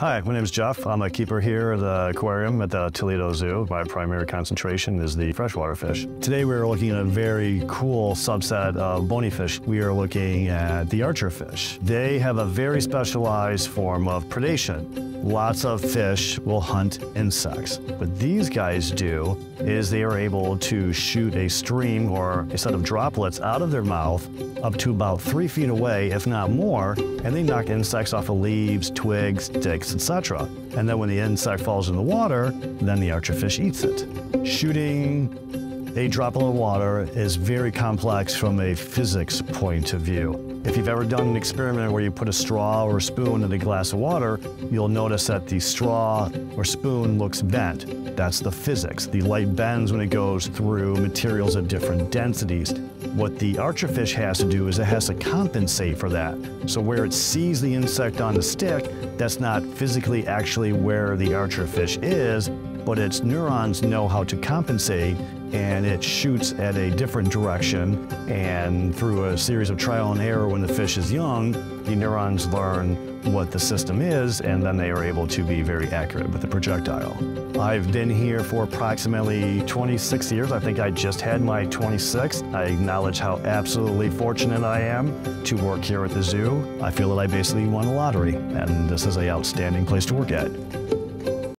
Hi, my name is Jeff. I'm a keeper here at the aquarium at the Toledo Zoo. My primary concentration is the freshwater fish. Today we're looking at a very cool subset of bony fish. We are looking at the archerfish. They have a very specialized form of predation. Lots of fish will hunt insects. What these guys do is they are able to shoot a stream or a set of droplets out of their mouth up to about three feet away, if not more, and they knock insects off of leaves, twigs, sticks, etc. And then when the insect falls in the water, then the archerfish eats it. Shooting a droplet of water is very complex from a physics point of view. If you've ever done an experiment where you put a straw or a spoon in a glass of water, you'll notice that the straw or spoon looks bent. That's the physics. The light bends when it goes through materials of different densities. What the archerfish has to do is it has to compensate for that. So where it sees the insect on the stick, that's not physically actually where the archerfish is, but its neurons know how to compensate and it shoots at a different direction. And through a series of trial and error when the fish is young, the neurons learn what the system is, and then they are able to be very accurate with the projectile. I've been here for approximately 26 years. I think I just had my 26th. I acknowledge how absolutely fortunate I am to work here at the zoo. I feel that I basically won a lottery, and this is an outstanding place to work at.